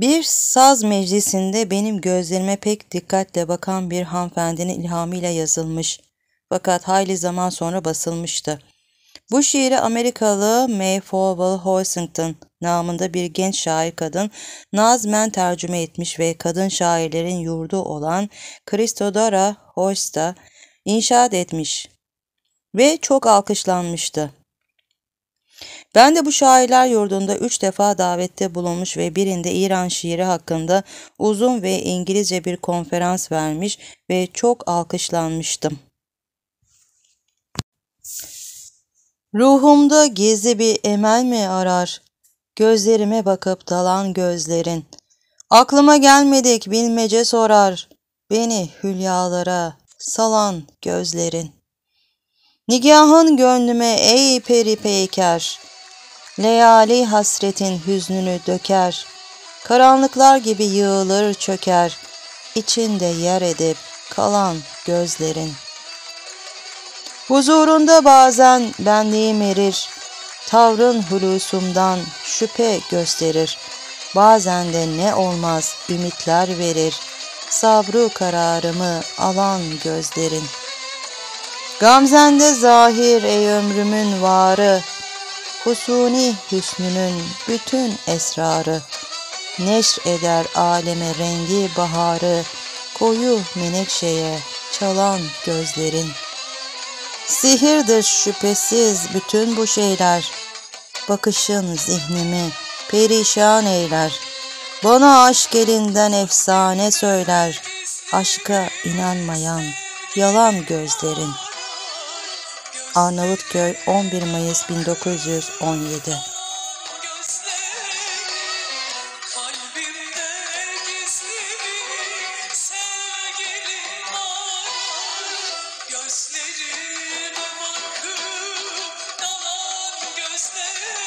Bir saz meclisinde benim gözlerime pek dikkatle bakan bir hanımefendinin ilhamıyla yazılmış. Fakat hayli zaman sonra basılmıştı. Bu şiiri Amerikalı May Fowell Hoisington namında bir genç şair kadın nazmen tercüme etmiş ve kadın şairlerin yurdu olan Christodora Hoysta inşaat etmiş ve çok alkışlanmıştı. Ben de bu şairler yurdunda üç defa davette bulunmuş ve birinde İran şiiri hakkında uzun ve İngilizce bir konferans vermiş ve çok alkışlanmıştım. Ruhumda gizli bir emel mi arar? Gözlerime bakıp dalan gözlerin. Aklıma gelmedik bilmece sorar. Beni hülyalara salan gözlerin. Nigahın gönlüme ey peri peyker. Leyali hasretin hüznünü döker. Karanlıklar gibi yığılır çöker. İçinde yer edip kalan gözlerin. Huzurunda bazen benliğim erir. Tavrın hulusumdan şüphe gösterir. Bazen de ne olmaz ümitler verir. Sabrı kararımı alan gözlerin. Gamzende zahir ey ömrümün varı. Husuni hüsnünün bütün esrarı. Neşr eder aleme rengi baharı. Koyu menekşeye çalan gözlerin. Sihirdir şüphesiz bütün bu şeyler. Bakışın zihnimi perişan eyler. Bana aşk elinden efsane söyler. Aşka inanmayan yalan gözlerin. Arnavutköy 11 Mayıs 1917 Gözlerim.